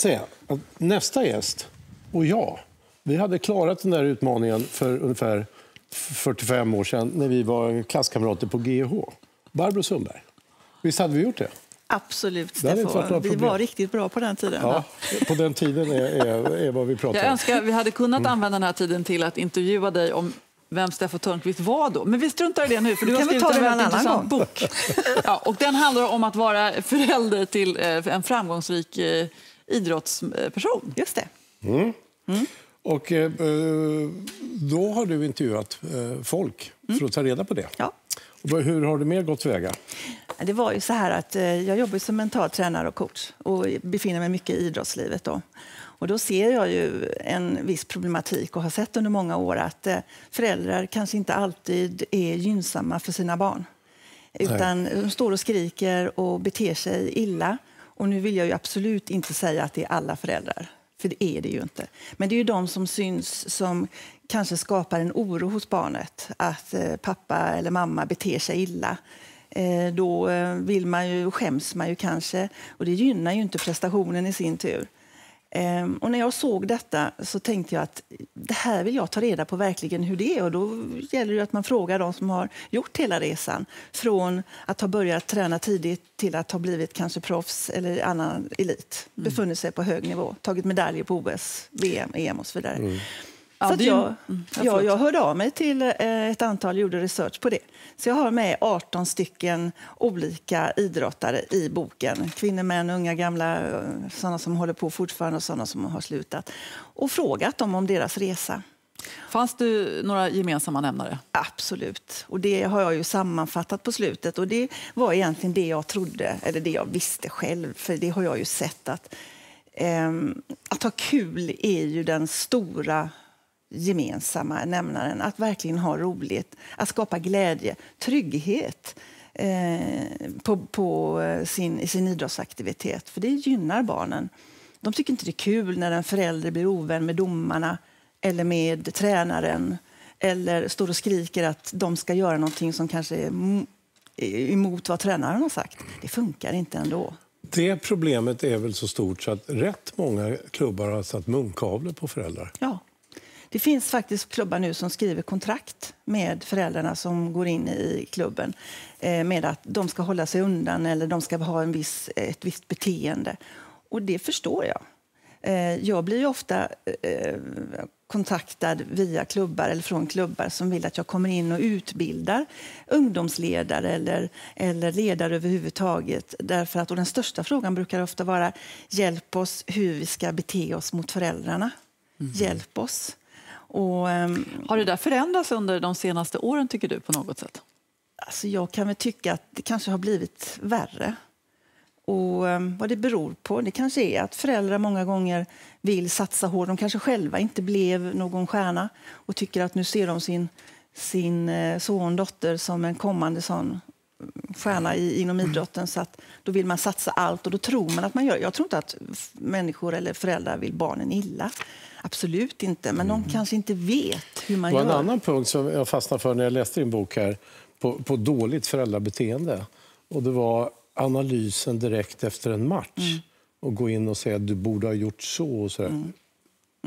säga att nästa gäst och jag, vi hade klarat den där utmaningen för ungefär 45 år sedan när vi var klasskamrater på GH. Barbro Sundberg. Visst hade vi gjort det? Absolut, Det Stefan. Vi var riktigt bra på den tiden. Ja, på den tiden är, är, är vad vi pratar Jag om. önskar vi hade kunnat använda den här tiden till att intervjua dig om vem Steffo Törnqvist var då. Men vi struntar i det nu, för du har Kan vi skrivit ta en väldigt annan intressant bok. Ja, och den handlar om att vara förälder till eh, en framgångsrik eh, idrottsperson. Just det. Och eh, då har du intervjuat eh, folk för att ta reda på det. Ja. Och hur har du mer gått tillväga? Det var ju så här att eh, jag jobbar som mental tränare och coach och befinner mig mycket i idrottslivet. Då. Och då ser jag ju en viss problematik och har sett under många år att eh, föräldrar kanske inte alltid är gynnsamma för sina barn. Utan de står och skriker och beter sig illa. Och nu vill jag ju absolut inte säga att det är alla föräldrar, för det är det ju inte. Men det är ju de som syns som kanske skapar en oro hos barnet att eh, pappa eller mamma beter sig illa. Eh, då eh, vill man ju, skäms man ju kanske och det gynnar ju inte prestationen i sin tur. Ehm, och när jag såg detta så tänkte jag att det här vill jag ta reda på verkligen hur det är. Och då gäller det att man frågar de som har gjort hela resan. Från att ha börjat träna tidigt till att ha blivit kanske proffs eller annan elit. Befunnit sig på hög nivå, tagit medaljer på OS, VM, EM och så vidare. Ja, Så det jag, Mm, ja, jag hörde av mig till eh, ett antal, gjorde research på det. Så jag har med 18 stycken olika idrottare i boken. Kvinnor, män, unga, gamla, eh, sådana som håller på fortfarande och sådana som har slutat. Och frågat dem om deras resa. Fanns det några gemensamma nämnare? Absolut. Och det har jag ju sammanfattat på slutet. Och det var egentligen det jag trodde, eller det jag visste själv. För det har jag ju sett att ehm, att ha kul är ju den stora gemensamma nämnaren. Att verkligen ha roligt, att skapa glädje, trygghet eh, på, på eh, sin, i sin idrottsaktivitet. För det gynnar barnen. De tycker inte det är kul när en förälder blir ovän med domarna eller med tränaren eller står och skriker att de ska göra någonting som kanske är emot vad tränaren har sagt. Det funkar inte ändå. Det problemet är väl så stort så att rätt många klubbar har satt munkavle på föräldrar. Ja. Det finns faktiskt klubbar nu som skriver kontrakt med föräldrarna som går in i klubben eh, med att de ska hålla sig undan eller de ska ha en viss, ett visst beteende. Och det förstår jag. Eh, jag blir ju ofta eh, kontaktad via klubbar eller från klubbar som vill att jag kommer in och utbildar ungdomsledare eller, eller ledare överhuvudtaget. Därför att, och den största frågan brukar ofta vara hjälp oss hur vi ska bete oss mot föräldrarna. Hjälp oss. Och, ehm, Har det där förändrats under de senaste åren tycker du på något sätt? Alltså jag kan väl tycka att det kanske har blivit värre. Och um, vad det beror på, det kanske är att föräldrar många gånger vill satsa hårt. De kanske själva inte blev någon stjärna och tycker att nu ser de sin, sin eh, son, dotter som en kommande sån stjärna i, inom idrotten. Så att då vill man satsa allt och då tror man att man gör Jag tror inte att människor eller föräldrar vill barnen illa. Absolut inte. Men de kanske inte vet hur man var en gör. annan punkt som jag fastnade för när jag läste din bok här på, på dåligt föräldrabeteende. Och det var analysen direkt efter en match. Mm. Och gå in och säga att du borde ha gjort så och så. Mm.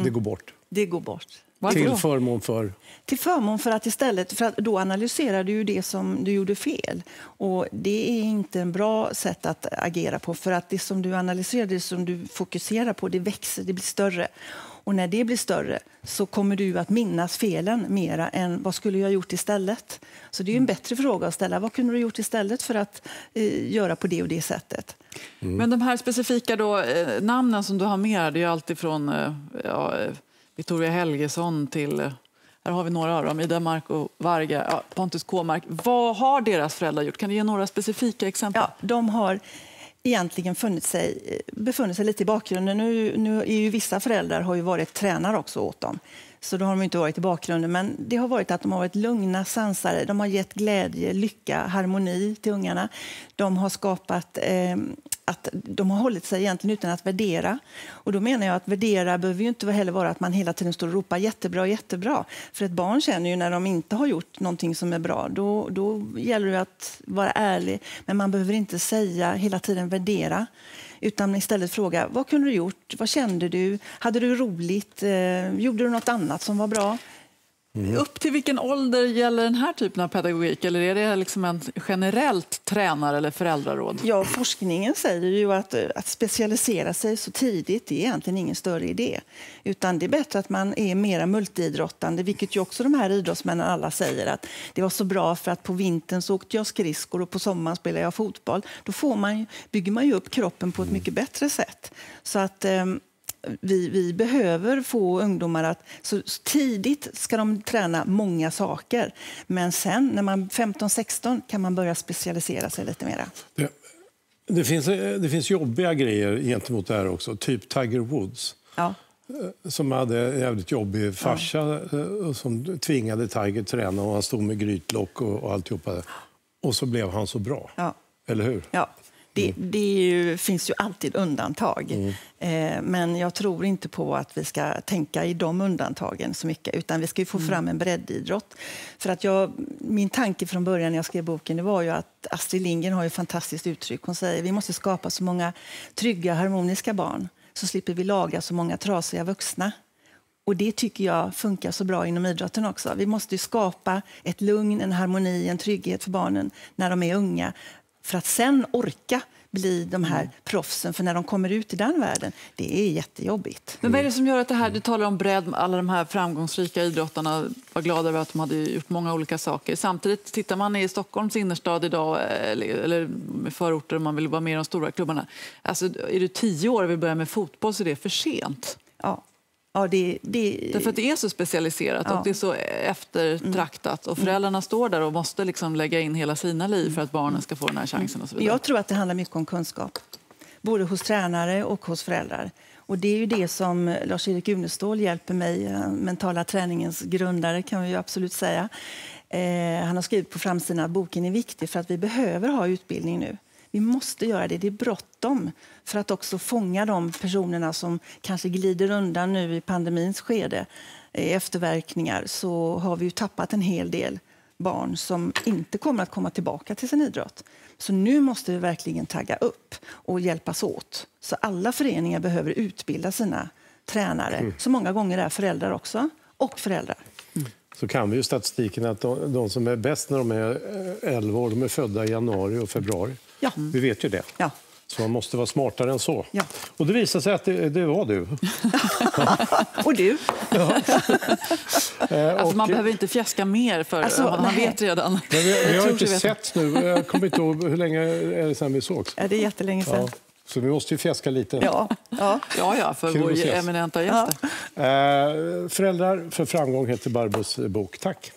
Det går bort. Det går bort. Varför Till då? förmån för... Till förmån för att istället, för att då analyserar du ju det som du gjorde fel. Och det är inte en bra sätt att agera på för att det som du analyserar, det som du fokuserar på, det växer, det blir större. Och när det blir större så kommer du att minnas felen mera än vad skulle jag ha gjort istället. Så det är ju en bättre fråga att ställa. Vad kunde du ha gjort istället för att eh, göra på det och det sättet? Men de här specifika då, eh, namnen som du har med det är ju alltid från eh, ja, eh, Victoria Helgesson till eh, här har vi några av dem. Ida Marco Varga, ja, Pontus Kåmark. Vad har deras föräldrar gjort? Kan du ge några specifika exempel? Ja, de har egentligen funnit sig, befunnit sig lite i bakgrunden. Nu, nu är ju vissa föräldrar har ju varit tränare också åt dem. Så då har de inte varit i bakgrunden. Men det har varit att de har varit lugna, sansade. De har gett glädje, lycka, harmoni till ungarna. De har skapat eh, att de har hållit sig egentligen utan att värdera. Och då menar jag att värdera behöver ju inte heller vara att man hela tiden står och ropar jättebra, jättebra. För ett barn känner ju när de inte har gjort någonting som är bra, då, då gäller det att vara ärlig. Men man behöver inte säga hela tiden värdera. Utan istället fråga vad kunde du gjort, vad kände du, hade du roligt, eh, gjorde du något annat som var bra? Mm. Upp till vilken ålder gäller den här typen av pedagogik? Eller är det liksom en generellt tränar eller föräldraråd? Ja, forskningen säger ju att, att specialisera sig så tidigt är egentligen ingen större idé. Utan det är bättre att man är mera multiidrottande, vilket ju också de här idrottsmännen alla säger att det var så bra för att på vintern så åkte jag skridskor och på sommaren spelade jag fotboll. Då får man, bygger man ju upp kroppen på ett mycket bättre sätt. Så att ehm, vi, vi behöver få ungdomar att... Så, tidigt ska de träna många saker. Men sen, när man 15-16, kan man börja specialisera sig lite mer. Det, det, finns, det finns jobbiga grejer gentemot det här också, typ Tiger Woods. Ja. Eh, som hade en jävligt jobbig farsa ja. Eh, som tvingade Tiger träna och han stod med grytlock och, och alltihopa. Och så blev han så bra. Ja. Eller hur? Ja. Det, mm. det ju, finns ju alltid undantag. Mm. Eh, men jag tror inte på att vi ska tänka i de undantagen så mycket. Utan vi ska få mm. fram en breddidrott. För att jag, min tanke från början när jag skrev boken det var ju att Astrid Lindgren har ett fantastiskt uttryck. Hon säger vi måste skapa så många trygga, harmoniska barn så slipper vi laga så många trasiga vuxna. Och Det tycker jag funkar så bra inom idrotten också. Vi måste skapa ett lugn, en harmoni, en trygghet för barnen när de är unga för att sen orka bli de här mm. proffsen. För när de kommer ut i den världen, det är jättejobbigt. Men vad är det som gör att det här, du talar om bredd, alla de här framgångsrika idrottarna var glada över att de hade gjort många olika saker. Samtidigt tittar man i Stockholms innerstad idag, eller, eller förorter om man vill vara med i de stora klubbarna. Alltså, är du tio år och vill börja med fotboll så är det för sent. Ja. Ja, det, det... Därför att det är så specialiserat ja. och det är så eftertraktat. Mm. Och föräldrarna står där och måste liksom lägga in hela sina liv för att barnen ska få den här chansen. Och så Jag tror att det handlar mycket om kunskap. Både hos tränare och hos föräldrar. Och det är ju det som Lars-Erik Unestål hjälper mig, eh, mentala träningens grundare kan vi absolut säga. Eh, han har skrivit på framsidan att boken är viktig för att vi behöver ha utbildning nu. Vi måste göra det. Det är bråttom för att också fånga de personerna som kanske glider undan nu i pandemins skede. I efterverkningar så har vi ju tappat en hel del barn som inte kommer att komma tillbaka till sin idrott. Så nu måste vi verkligen tagga upp och hjälpas åt. Så alla föreningar behöver utbilda sina tränare, mm. som många gånger är föräldrar också, och föräldrar. Mm. Så kan vi ju statistiken att de, de, som är bäst när de är 11 år, de är födda i januari och februari. Ja. Vi vet ju det. Ja. Så man måste vara smartare än så. Ja. Och det visade sig att det, det var du. och du. Ja. Eh, alltså, man behöver inte fjäska mer, för alltså, han nej. vet redan. Men vi, vi har inte sett nu. Jag kommer inte ihåg hur länge är det sedan vi sågs. Ja, det är jättelänge sedan. Ja. Så vi måste ju fjäska lite. Ja, ja. ja, ja för vår eminenta gäst. Ja. Eh, föräldrar för framgång heter Barbros bok. Tack.